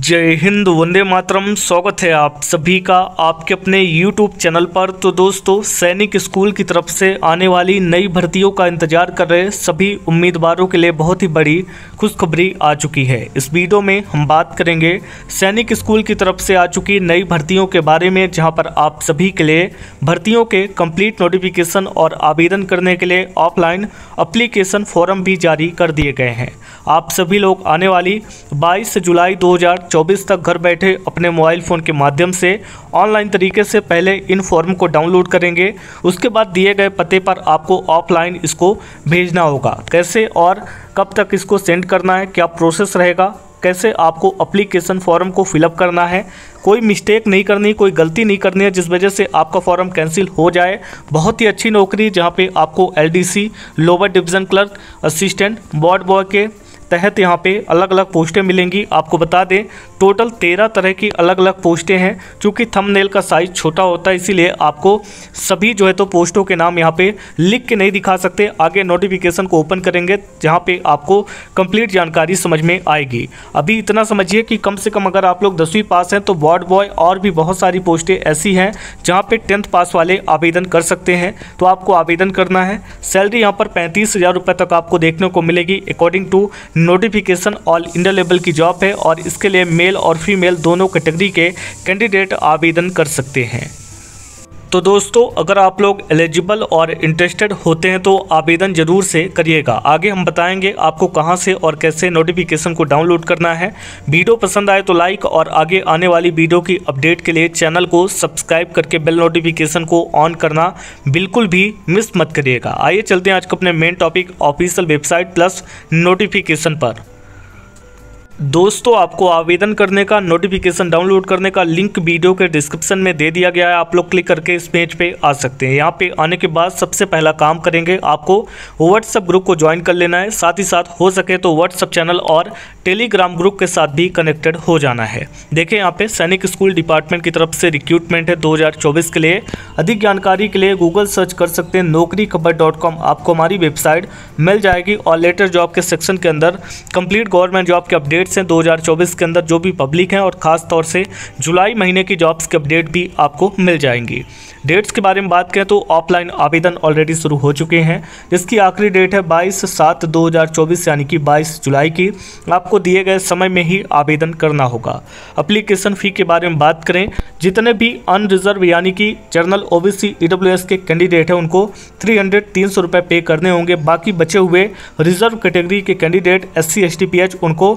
जय हिंद, वंदे मातरम, स्वागत है आप सभी का आपके अपने YouTube चैनल पर। तो दोस्तों, सैनिक स्कूल की तरफ़ से आने वाली नई भर्तियों का इंतज़ार कर रहे सभी उम्मीदवारों के लिए बहुत ही बड़ी खुशखबरी आ चुकी है। इस वीडियो में हम बात करेंगे सैनिक स्कूल की तरफ़ से आ चुकी नई भर्तियों के बारे में, जहाँ पर आप सभी के लिए भर्तियों के कंप्लीट नोटिफिकेशन और आवेदन करने के लिए ऑफलाइन अप्लीकेशन फॉर्म भी जारी कर दिए गए हैं। आप सभी लोग आने वाली 22 जुलाई 2024 तक घर बैठे अपने मोबाइल फ़ोन के माध्यम से ऑनलाइन तरीके से पहले इन फॉर्म को डाउनलोड करेंगे। उसके बाद दिए गए पते पर आपको ऑफलाइन इसको भेजना होगा। कैसे और कब तक इसको सेंड करना है, क्या प्रोसेस रहेगा, कैसे आपको अप्लीकेशन फॉर्म को फिलअप करना है, कोई मिस्टेक नहीं करनी, कोई गलती नहीं करनी है, जिस वजह से आपका फॉर्म कैंसिल हो जाए। बहुत ही अच्छी नौकरी जहाँ पे आपको LDC, lower division clerk, assistant, ward boy के तहत यहाँ पे अलग अलग पोस्टें मिलेंगी। आपको बता दें, टोटल तेरह तरह की अलग अलग पोस्टें हैं, चूँकि थंबनेल का साइज़ छोटा होता है, इसीलिए आपको सभी जो है तो पोस्टों के नाम यहाँ पे लिख के नहीं दिखा सकते। आगे नोटिफिकेशन को ओपन करेंगे, जहाँ पे आपको कंप्लीट जानकारी समझ में आएगी। अभी इतना समझिए कि कम से कम अगर आप लोग दसवीं पास हैं तो वार्ड बॉय और भी बहुत सारी पोस्टें ऐसी हैं, जहाँ पर टेंथ पास वाले आवेदन कर सकते हैं। तो आपको आवेदन करना है। सैलरी यहाँ पर पैंतीस हज़ार रुपये तक आपको देखने को मिलेगी according to notification all India level की जॉब है और इसके लिए मेल और फीमेल दोनों कैटेगरी के कैंडिडेट आवेदन कर सकते हैं। तो दोस्तों, अगर आप लोग एलिजिबल और इंटरेस्टेड होते हैं तो आवेदन ज़रूर से करिएगा। आगे हम बताएँगे आपको कहाँ से और कैसे नोटिफिकेशन को डाउनलोड करना है। वीडियो पसंद आए तो लाइक और आगे आने वाली वीडियो की अपडेट के लिए चैनल को सब्सक्राइब करके बेल नोटिफिकेशन को ऑन करना बिल्कुल भी मिस मत करिएगा। आइए चलते हैं आज का अपने main topic official website plus notification पर। दोस्तों, आपको आवेदन करने का नोटिफिकेशन डाउनलोड करने का लिंक वीडियो के डिस्क्रिप्शन में दे दिया गया है। आप लोग क्लिक करके इस पेज पे आ सकते हैं। यहाँ पे आने के बाद सबसे पहला काम करेंगे, आपको व्हाट्सअप ग्रुप को ज्वाइन कर लेना है। साथ ही साथ हो सके तो व्हाट्सअप चैनल और टेलीग्राम ग्रुप के साथ भी कनेक्टेड हो जाना है। देखिए, यहाँ पे सैनिक स्कूल डिपार्टमेंट की तरफ़ से रिक्रूटमेंट है दो हज़ार चौबीस के लिए। अधिक जानकारी के लिए गूगल सर्च कर सकते हैं नौकरी आपको हमारी वेबसाइट मिल जाएगी और लेटर जॉब के सेक्शन के अंदर कंप्लीट गवर्नमेंट जॉब के अपडेट अपडेट्स हैं 2024 के अंदर जो भी पब्लिक हैं और ख़ास तौर से जुलाई महीने की जॉब्स के अपडेट भी आपको मिल जाएँगी। डेट्स के बारे में बात करें तो ऑफलाइन आवेदन ऑलरेडी शुरू हो चुके हैं, जिसकी आखिरी डेट है 22 सात 2024 यानी कि 22 जुलाई की। आपको दिए गए समय में ही आवेदन करना होगा। अप्लीकेशन फ़ी के बारे में बात करें, जितने भी अनरिजर्व यानी कि जनरल ओबीसी ईडब्ल्यूएस के कैंडिडेट हैं, उनको 300 तीन सौ रुपये पे करने होंगे। बाकी बचे हुए रिज़र्व कैटेगरी के कैंडिडेट एस सी उनको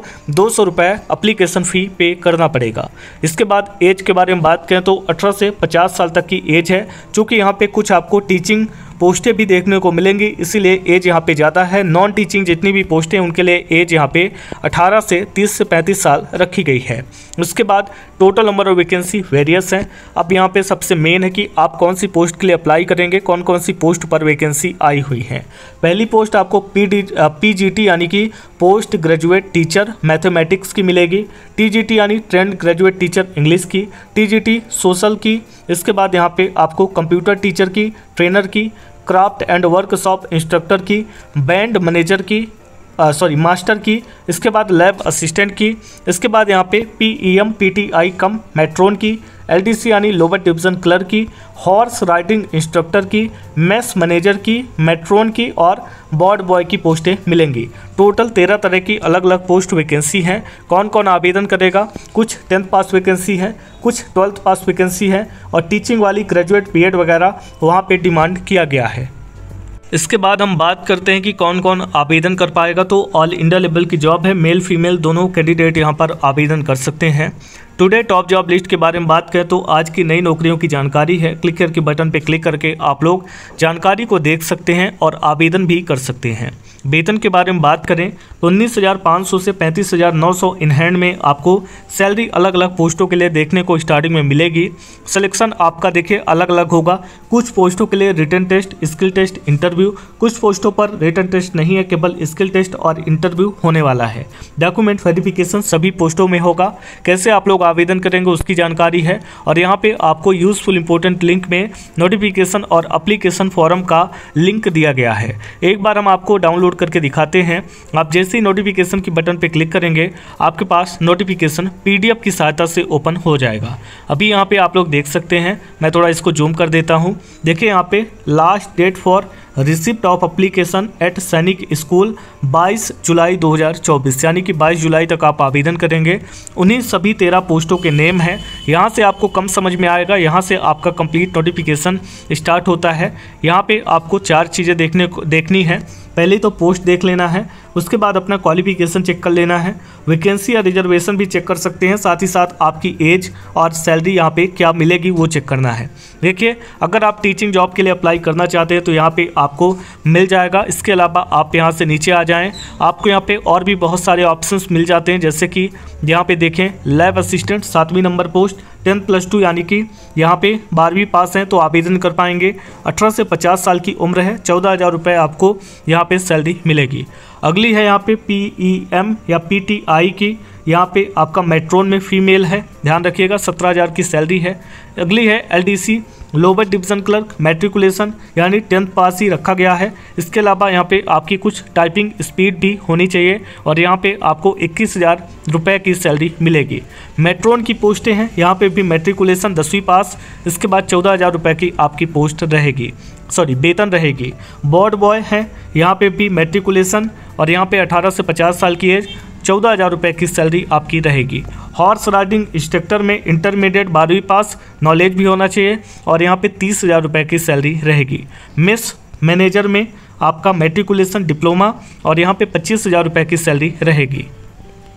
सौ रुपये अप्लीकेशन फ़ी पे करना पड़ेगा। इसके बाद एज के बारे में बात करें तो अठारह से पचास साल तक की एज है चूँकि यहाँ पर कुछ आपको टीचिंग पोस्टें भी देखने को मिलेंगी। इसीलिए एज यहाँ पे ज़्यादा है। नॉन टीचिंग जितनी भी पोस्टें उनके लिए एज यहाँ पे 18 से 30 से 35 साल रखी गई है। उसके बाद total number of vacancy various हैं। अब यहाँ पे सबसे मेन है कि आप कौन सी पोस्ट के लिए अप्लाई करेंगे कौन कौन सी पोस्ट पर वैकेंसी आई हुई है। पहली पोस्ट आपको पी डी यानी कि पोस्ट ग्रेजुएट टीचर मैथमेटिक्स की मिलेगी। टी जी टी यानी ट्रेंड ग्रेजुएट टीचर इंग्लिश की टी जी टी सोशल की, इसके बाद यहाँ पे आपको कंप्यूटर टीचर की ट्रेनर की क्राफ्ट एंड वर्कशॉप इंस्ट्रक्टर की बैंड मैनेजर की सॉरी मास्टर की, इसके बाद लैब असिस्टेंट की, इसके बाद यहाँ पे P E M P T I cum matron की एल डी सी यानी लोअर डिवीज़न क्लर्क की हॉर्स राइडिंग इंस्ट्रक्टर की मैस मैनेजर की मेट्रोन की और बॉर्ड बॉय की पोस्टें मिलेंगी। टोटल तेरह तरह की अलग अलग पोस्ट वैकेंसी हैं। कौन कौन आवेदन करेगा? कुछ टेंथ पास वैकेंसी है, कुछ ट्वेल्थ पास वैकेंसी है और टीचिंग वाली ग्रेजुएट बी वगैरह वहाँ पर डिमांड किया गया है। इसके बाद हम बात करते हैं कि कौन कौन आवेदन कर पाएगा। तो ऑल इंडिया लेवल की जॉब है मेल फीमेल दोनों कैंडिडेट यहाँ पर आवेदन कर सकते हैं। टुडे टॉप जॉब लिस्ट के बारे में बात करें तो आज की नई नौकरियों की जानकारी है। क्लिक करके बटन पर क्लिक करके आप लोग जानकारी को देख सकते हैं और आवेदन भी कर सकते हैं। वेतन के बारे में बात करें तो उन्नीस हज़ार पाँच सौ से पैंतीस हज़ार नौ सौ इन हैंड में आपको सैलरी अलग अलग पोस्टों के लिए देखने को स्टार्टिंग में मिलेगी। सिलेक्शन आपका देखिए अलग अलग होगा। कुछ पोस्टों के लिए written test, skill test, interview. कुछ पोस्टों पर रिटर्न टेस्ट नहीं है, केवल स्किल टेस्ट और इंटरव्यू होने वाला है। डॉक्यूमेंट वेरिफिकेशन सभी पोस्टों में होगा। कैसे आप लोग आवेदन करेंगे उसकी जानकारी है और यहाँ पर आपको यूजफुल इंपॉर्टेंट लिंक में नोटिफिकेशन और अप्लीकेशन फॉर्म का लिंक दिया गया है। एक बार हम आपको डाउनलोड डाउनलोड करके दिखाते हैं। आप जैसे ही नोटिफिकेशन की बटन पर क्लिक करेंगे, आपके पास नोटिफिकेशन पीडीएफ की सहायता से ओपन हो जाएगा। अभी यहाँ पे आप लोग देख सकते हैं, मैं थोड़ा इसको जूम कर देता हूँ। देखिए यहाँ पे last date for receipt of application at Sainik school 22 जुलाई 2024 यानी कि 22 जुलाई तक आप आवेदन करेंगे। उन्हीं सभी तेरह पोस्टों के नेम हैं। यहाँ से आपको कम समझ में आएगा, यहाँ से आपका कंप्लीट नोटिफिकेशन स्टार्ट होता है। यहाँ पे आपको चार चीज़ें देखने देखनी है। पहले तो पोस्ट देख लेना है, उसके बाद अपना क्वालिफिकेशन चेक कर लेना है। वैकेंसी या रिजर्वेशन भी चेक कर सकते हैं, साथ ही साथ आपकी एज और सैलरी यहाँ पे क्या मिलेगी वो चेक करना है। देखिए, अगर आप टीचिंग जॉब के लिए अप्लाई करना चाहते हैं तो यहाँ पे आपको मिल जाएगा। इसके अलावा आप यहाँ से नीचे आ जाएँ। आपको यहाँ पर और भी बहुत सारे ऑप्शन मिल जाते हैं, जैसे कि यहाँ पर देखें लैब असिस्टेंट सातवीं number post tenth plus two यानी कि यहाँ पे बारहवीं पास हैं तो आवेदन कर पाएँगे। अठारह से पचास साल की उम्र है, चौदह हज़ार रुपये आपको यहाँ पे सैलरी मिलेगी। अगली है यहाँ पे पी ई एम या पी टी आई की। यहाँ पे आपका मेट्रोन में फीमेल है, ध्यान रखिएगा, सत्रह हज़ार की सैलरी है। अगली है L D C lower division clerk, matriculation, यानी टेंथ पास ही रखा गया है। इसके अलावा यहाँ पे आपकी कुछ टाइपिंग स्पीड भी होनी चाहिए और यहाँ पे आपको इक्कीस हज़ार रुपये की सैलरी मिलेगी। मेट्रोन की पोस्टें हैं, यहाँ पे भी मैट्रिकुलेशन दसवीं पास, इसके बाद चौदह हज़ार रुपये की आपकी पोस्ट रहेगी। सॉरी, वेतन रहेगी। बॉर्ड बॉय हैं, यहाँ पे भी मेट्रिकुलेशन और यहाँ पे 18 से 50 साल की एज चौदह हज़ार रुपये की सैलरी आपकी रहेगी। हॉर्स राइडिंग इंस्ट्रक्टर में इंटरमीडिएट बारहवीं पास नॉलेज भी होना चाहिए और यहाँ पे तीस हज़ार रुपये की सैलरी रहेगी। मिस मैनेजर में आपका मेट्रिकुलेशन डिप्लोमा और यहाँ पे पच्चीस हज़ार रुपये की सैलरी रहेगी।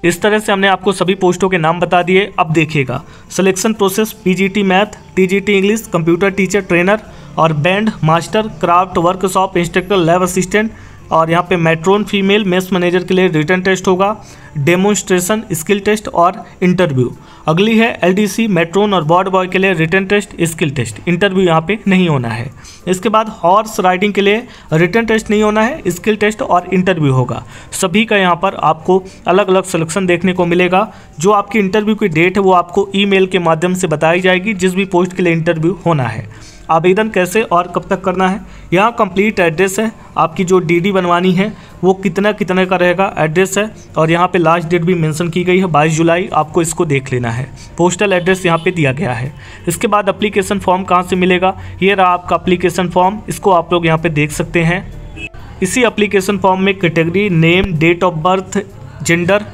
इस तरह से हमने आपको सभी पोस्टों के नाम बता दिए। अब देखिएगा। Selection process, PGT math, TGT English, computer teacher trainer और band master, craft workshop, instructor, lab assistant और यहाँ पे मेट्रोन फीमेल मेस मैनेजर के लिए रिटर्न टेस्ट होगा, डेमोन्स्ट्रेशन, स्किल टेस्ट और इंटरव्यू। अगली है एलडीसी, मेट्रोन और बॉर्ड बॉय के लिए written test, skill test. Interview यहाँ पे नहीं होना है। इसके बाद हॉर्स राइडिंग के लिए रिटर्न टेस्ट नहीं होना है, स्किल टेस्ट और इंटरव्यू होगा। सभी का यहाँ पर आपको अलग अलग सिलेक्शन देखने को मिलेगा। जो आपकी इंटरव्यू की डेट है, वो आपको ईमेल के माध्यम से बताई जाएगी, जिस भी पोस्ट के लिए इंटरव्यू होना है। आवेदन कैसे और कब तक करना है? यहाँ कंप्लीट एड्रेस है। आपकी जो डीडी बनवानी है, वो कितना कितने का रहेगा एड्रेस है और यहाँ पे लास्ट डेट भी मेंशन की गई है 22 जुलाई। आपको इसको देख लेना है। पोस्टल एड्रेस यहाँ पे दिया गया है। इसके बाद अप्लीकेशन फॉर्म कहाँ से मिलेगा? ये रहा आपका अप्लीकेशन फॉर्म इसको आप लोग यहाँ पर देख सकते हैं। इसी अप्लीकेशन फॉर्म में category name date of birth gender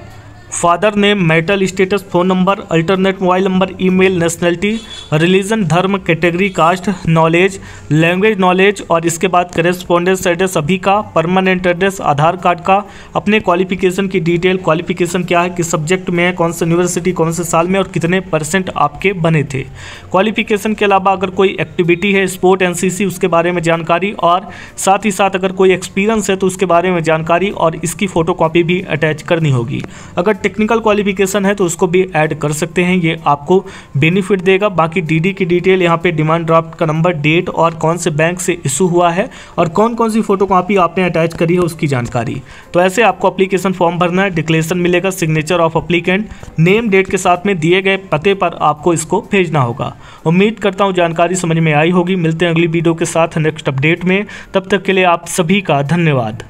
father name marital status, phone number, alternate mobile number, email, nationality, religion, धर्म, category, caste, knowledge, language knowledge और इसके बाद करेस्पॉन्डेंस एड्रेस सभी का, परमानेंट एड्रेस, आधार कार्ड का, अपने क्वालिफिकेशन की डिटेल क्वालिफिकेशन क्या है, किस सब्जेक्ट में है, कौन सा यूनिवर्सिटी कौन से साल में और कितने परसेंट आपके बने थे। क्वालिफिकेशन के अलावा अगर कोई एक्टिविटी है स्पोर्ट एन उसके बारे में जानकारी और साथ ही साथ अगर कोई एक्सपीरियंस है तो उसके बारे में जानकारी और इसकी फ़ोटो भी अटैच करनी होगी। अगर टेक्निकल क्वालिफिकेशन है तो उसको भी ऐड कर सकते हैं। ये आपको बेनिफिट देगा। बाकी डीडी की डिटेल यहाँ पे डिमांड ड्राफ्ट का नंबर डेट और कौन से बैंक से इशू हुआ है और कौन कौन सी फ़ोटो आपने अटैच करी है उसकी जानकारी। तो ऐसे आपको अप्लीकेशन फॉर्म भरना है डिक्लेरेशन मिलेगा signature of applicant name date के साथ में दिए गए पते पर आपको इसको भेजना होगा। उम्मीद करता हूँ जानकारी समझ में आई होगी। मिलते हैं अगली वीडियो के साथ नेक्स्ट अपडेट में। तब तक के लिए आप सभी का धन्यवाद।